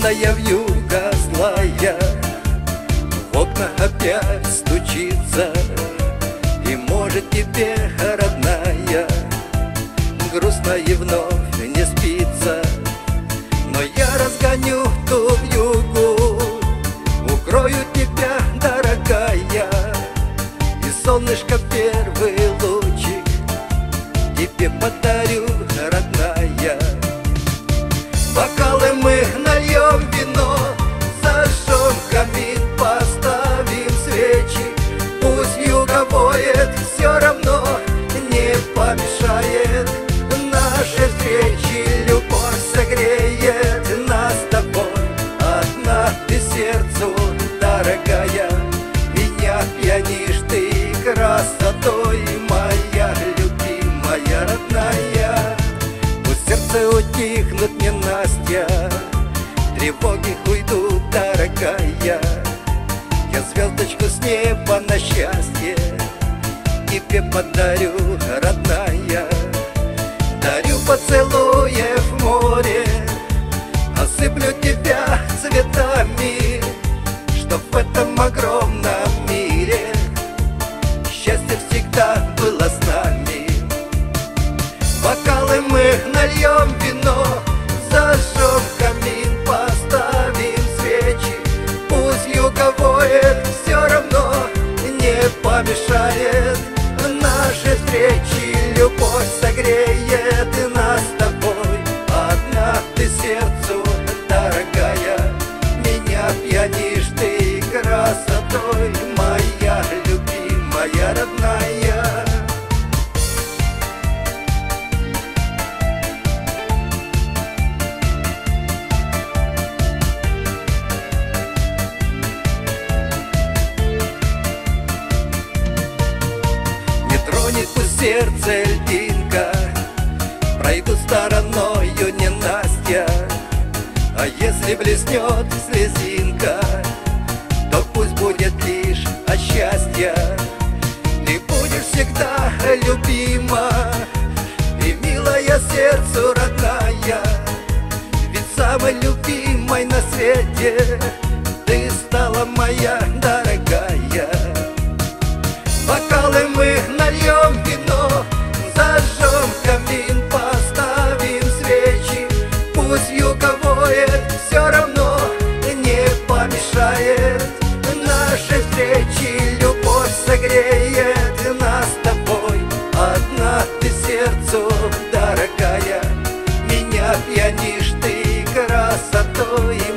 Белая вьюга злая. В окна опять стучится И может тебе, родная. Грустно и вновь не спится Но я разгоню ту вьюгу. Укрою тебя, дорогая И солнышко первый лучик Тебе подарю, сердцу, дорогая Меня пьянишь ты красотой Моя любимая, родная. Пусть сердце утихнут Настя Тревоги уйдут, дорогая. Я звездочку с неба на счастье Тебе подарю, родная. Дарю поцелуев море Осыплю тебя цветами Чтоб в этом огромном пусть сердце льдинка. Пройду стороною не Настя А если блеснет слезинка То пусть будет лишь от счастья. Ты будешь всегда любима И милая сердцу родная. Ведь самой любимой на свете Ты стала моя дорогая. Бокалы мы дорогая Меня пьянишь ты красотой